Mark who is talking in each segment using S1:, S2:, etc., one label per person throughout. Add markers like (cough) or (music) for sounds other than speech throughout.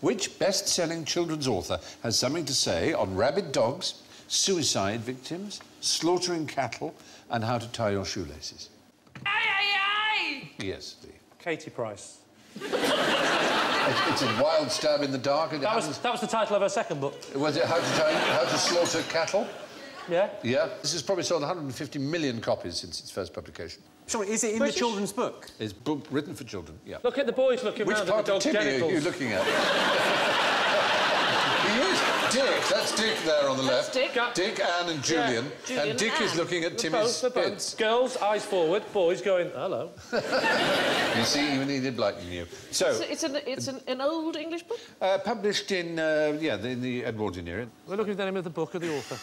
S1: Which best-selling children's author has something to say on rabid dogs, suicide victims, slaughtering cattle, and how to tie your shoelaces?
S2: Aye, aye, aye!
S1: Yes, Steve.
S3: Katie Price.
S1: It's, it's a wild stab in the dark.
S3: That was, that was the title of her second book.
S1: Was it how to tie, how to slaughter cattle?
S3: Yeah?
S1: Yeah. This has probably sold 150 million copies since its first publication.
S4: Sorry, is it in
S3: British?
S4: the children's book?
S1: It's book written for children. Yeah.
S3: Look at the boys looking
S1: Which
S3: round at
S1: part
S3: the
S1: of
S3: dog's
S1: Timmy are you looking at? (laughs) he is Dick. That's Dick there on the left.
S2: Dick.
S1: Dick, Anne, and Julian.
S2: Julian
S1: and Dick is looking at
S3: They're
S1: Timmy's
S3: both-
S1: bits.
S3: Girls, eyes forward, boys going, hello. (laughs)
S1: You see, even he did like you. So,
S2: So it's an, it's an, an old English book?
S1: uh, published in, uh, yeah, the, in the Edwardian era.
S3: We're looking at the name of the book of the author.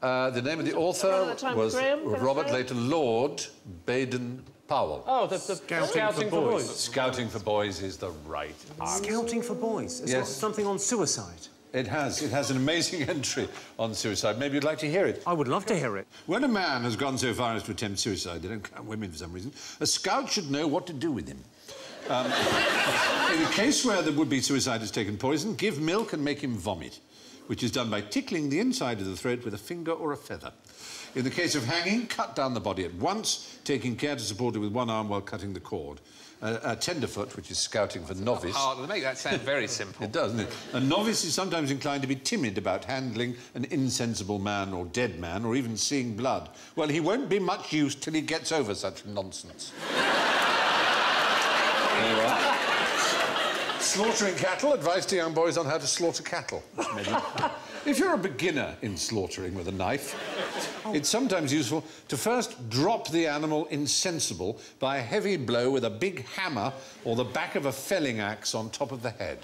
S1: Uh, the name of the author
S2: that time
S1: was
S2: Graham,
S1: Robert,
S2: Graham?
S1: later Lord Baden Powell.
S3: Oh, the, the Scouting, for, boys.
S1: Scouting for Boys is the right answer.
S4: Scouting for boys. It's
S1: Yes.
S4: got something on suicide.
S1: It has. It has an amazing (laughs) entry on suicide. Maybe you'd like to hear it.
S4: I would love to hear it.
S1: When a man has gone so far as to attempt suicide, they don't count women for some reason, a scout should know what to do with him. Um, (laughs) in a case where the would-be suicide has taken poison, give milk and make him vomit, which is done by tickling the inside of the throat with a finger or a feather. In the case of hanging, cut down the body at once, taking care to support it with one arm while cutting the cord. Uh, a tenderfoot, which is scouting for novice.
S5: Oh, they make that sound very (laughs) simple.
S1: It does, doesn't it? A novice is sometimes inclined to be timid about handling an insensible man or dead man or even seeing blood. Well, he won't be much use till he gets over such nonsense. (laughs) there you are. Slaughtering cattle, advice to young boys on how to slaughter cattle. Maybe. if you're a beginner in slaughtering with a knife, it's sometimes useful to first drop the animal insensible by a heavy blow with a big hammer or the back of a felling axe on top of the head.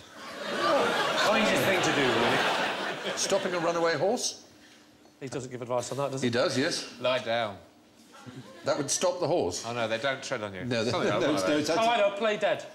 S4: Kindest thing to do, really.
S1: Stopping a runaway horse?
S3: He doesn't give advice on that, does
S1: He
S3: he?
S1: does, yes.
S5: Lie down.
S1: That would stop the horse.
S5: Oh, no, they don't tread on you.
S1: No, (laughs) no,
S5: Something
S1: no,
S5: like
S1: no,
S5: that.
S1: it's
S3: Oh, I know, play dead.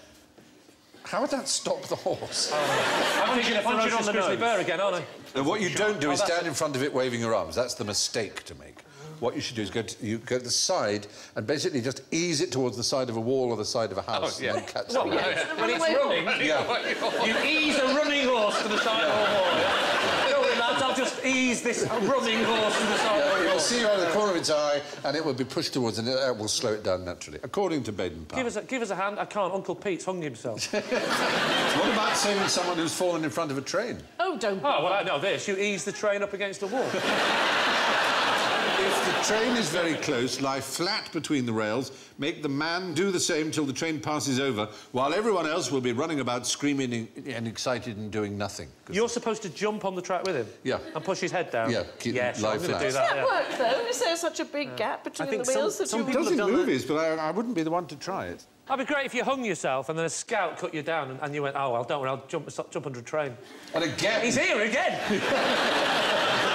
S1: How would that stop the horse?
S3: Um, I'm thinking of
S4: punch it on
S3: ferocious
S4: the
S3: grizzly
S4: nose.
S3: bear again, aren't I?
S1: And what you don't do
S3: Oh,
S1: is stand
S3: it.
S1: in front of it waving your arms. That's the mistake to make. What you should do is go to, you go to the side and basically just ease it towards the side of a wall or the side of a house
S5: Oh, yeah.
S1: and catch
S3: What,
S1: the
S3: when, it's, when it's running,
S1: Yeah.
S3: you ease a running horse to the side of a wall. yeah? Don't worry, lads, I'll just ease this running horse to the side of a
S1: You'll
S3: wall.
S1: see around the corner of its eye and it will be pushed towards and it will slow it down naturally, according to Baden Powell.
S3: Give us, a, give us a hand. I can't. Uncle Pete's hung himself. (laughs)
S1: What about saving someone who's fallen in front of a train?
S2: Oh, don't.
S3: Oh, well, I know this. You ease the train up against a wall. (laughs)
S1: If the train is very close, lie flat between the rails, make the man do the same till the train passes over, while everyone else will be running about screaming and excited and doing nothing.
S3: You're supposed to jump on the track with him?
S1: Yeah.
S3: And push his head down?
S1: Yeah, keep
S3: yes,
S1: lie
S3: I'm going to
S1: flat.
S3: do
S1: Does
S3: that,
S2: that
S3: yeah.
S2: work, though? Is there such a big gap between
S4: think
S2: the wheels
S4: some-
S2: that
S4: some
S2: you...
S1: It
S4: people
S1: does
S4: have
S1: in
S4: done that.
S1: movies, but I, I wouldn't be the one to try it.
S3: That'd be great if you hung yourself and then a scout cut you down and, and you went, oh, well, don't worry, I'll jump, jump under a train.
S1: And again,
S3: He's here again! All right, (laughs) mate.